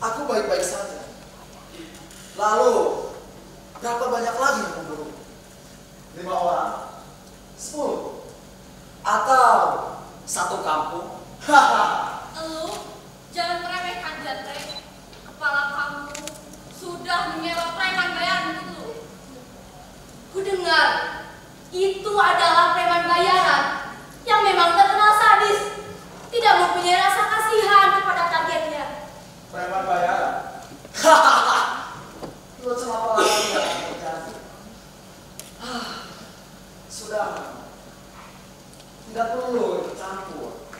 Aku baik-baik saja. Lalu, berapa banyak lagi yang memburu? Lima orang? Sepuluh? Atau satu kampung? Elu, jangan meremehkan Jante. Kepala kamu sudah menyewa preman bayaran itu. Kudengar, itu adalah preman bayaran yang memang terkenal sadis. Tidak mempunyai rasa kasihan. Preman bayaran? Lu celaka lagi yang akan terjadi. Ah, sudah. Tidak perlu campur.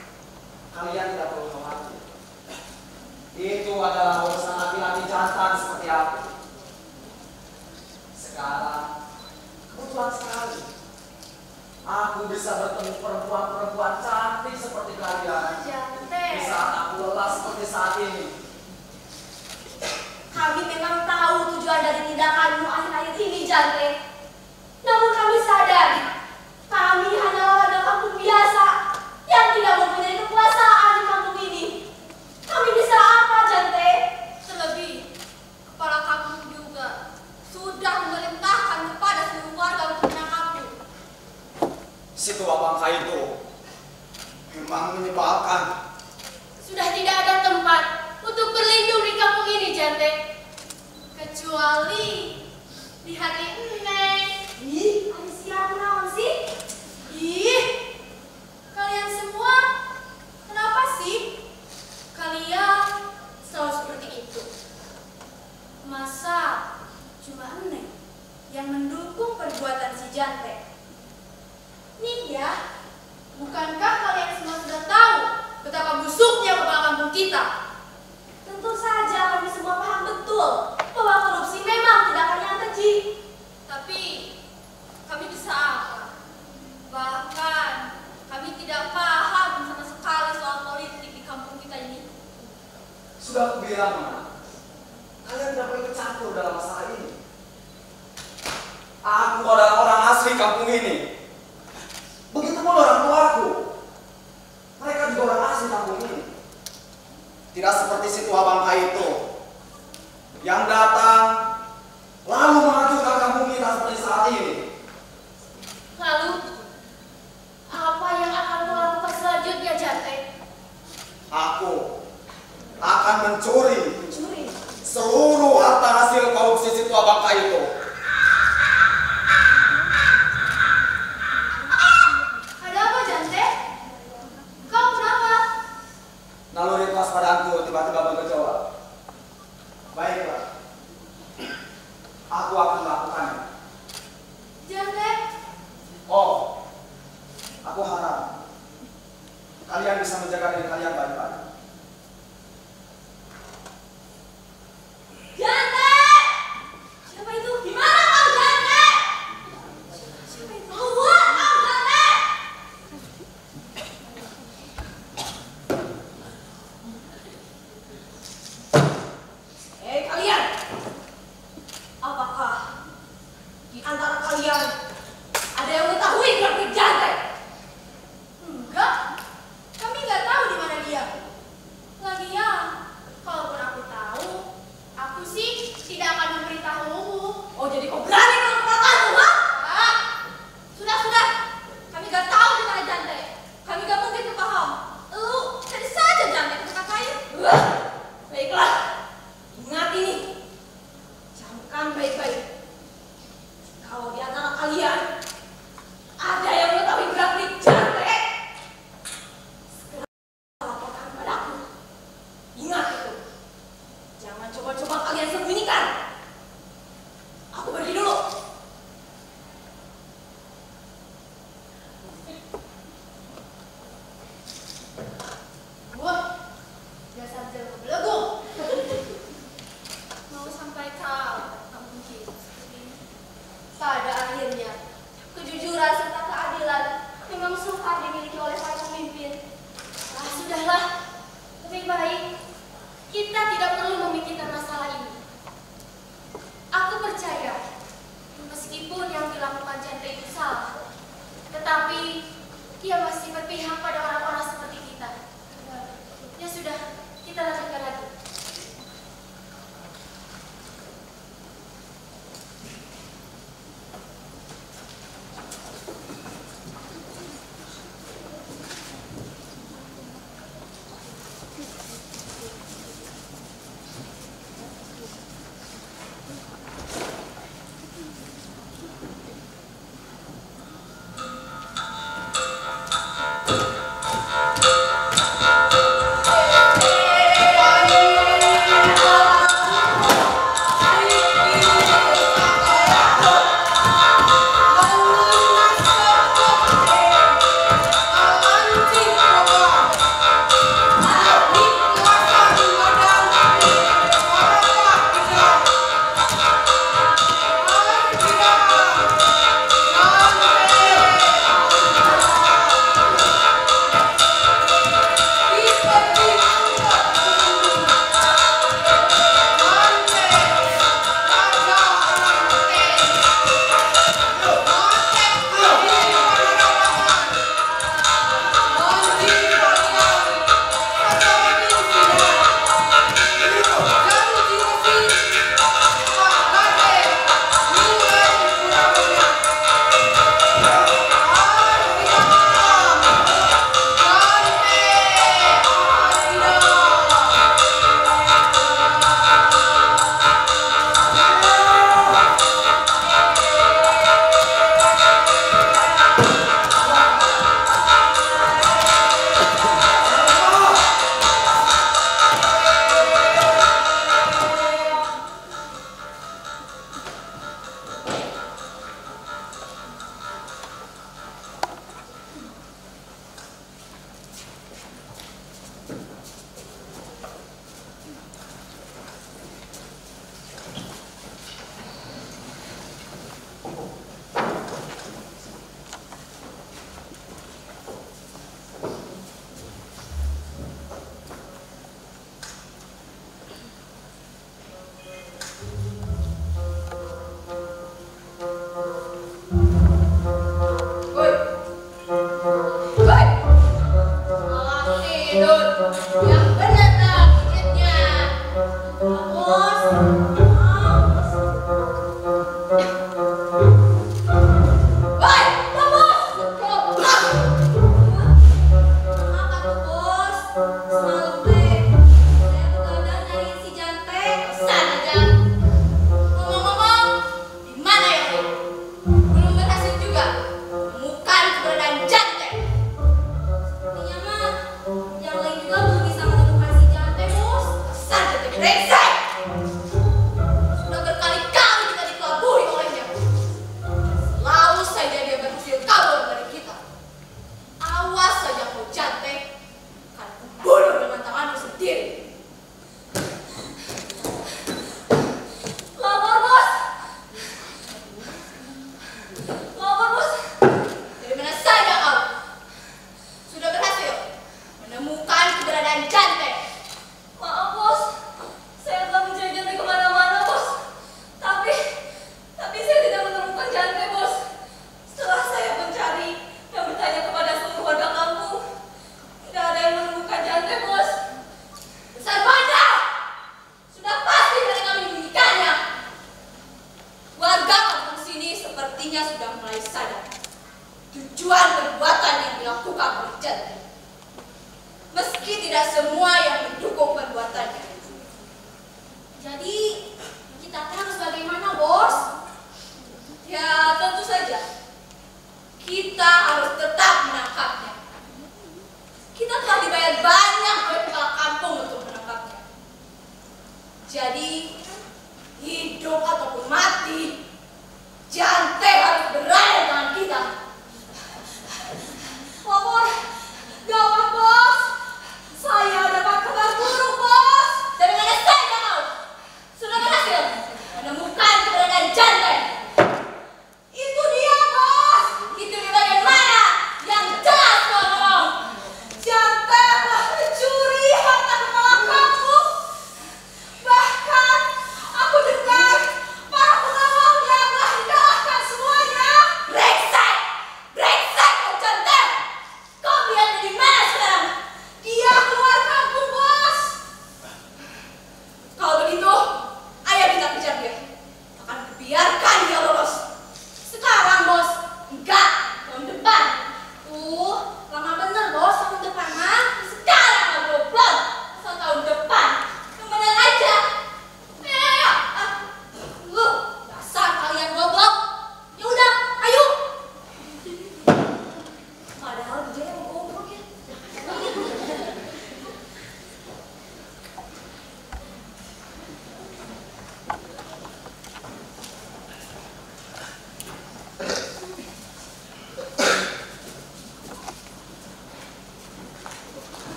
Kalian tidak perlu khawatir. Itu adalah urusan laki-laki jantan seperti aku. Sekarang, kebetulan sekali. Aku bisa bertemu perempuan-perempuan cantik seperti kalian. Jante, Di saat aku lelah seperti saat ini. Kami memang tahu tujuan dari tindakanmu akhir-akhir ini, Jante. Namun kami sadar, kami hanyalah warga kampung biasa yang tidak mempunyai kekuasaan di kampung ini. Kami bisa apa, Jante? Terlebih, kepala kampung juga sudah memerintahkan kepada seluruh warga untuk menangkapmu. Situ abang itu memang menyebalkan. Sudah tidak ada tempat untuk berlindung di kampung Vi hade en dalam masalah ini. Aku adalah orang asli kampung ini. Begitu pun orang tuaku. Mereka juga orang asli kampung ini. Tidak seperti situ abang itu yang datang lalu menghancurkan kampung kita seperti saat ini. Lalu apa yang akan kau lakukan selanjutnya, Jante? Aku akan mencuri Curi. seluruh harta hasil korupsi situ abang itu. Ada apa, Jante? Kau kenapa? Naluri kewaspadaanku tiba-tiba bergejolak. Baiklah, Aku akan melakukannya. Jante, oh, aku harap kalian bisa menjaga diri kalian baik-baik. Jante! Siapa itu? Di mana kau, Jante? Siapa itu? Keluar kau, Jante! Hei kalian! Apakah di antara kalian ada yang mengetahui gerak Jante? Enggak. Kami nggak tahu di mana dia. Lagian, kalaupun aku tahu, aku sih tidak akan memberitahumu. Oh, jadi kau berani